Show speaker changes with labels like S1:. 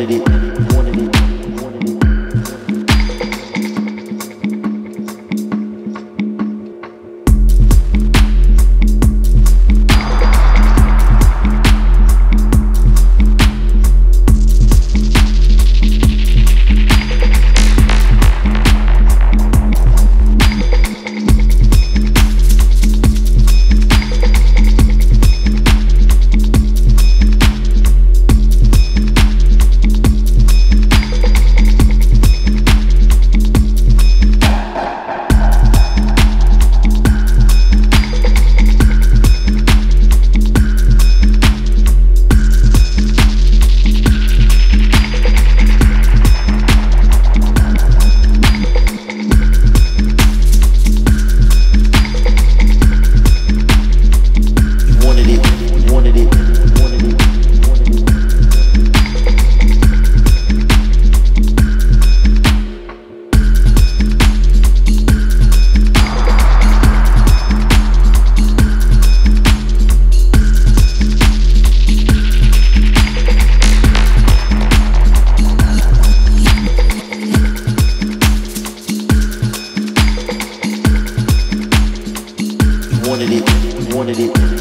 S1: it. wanted it.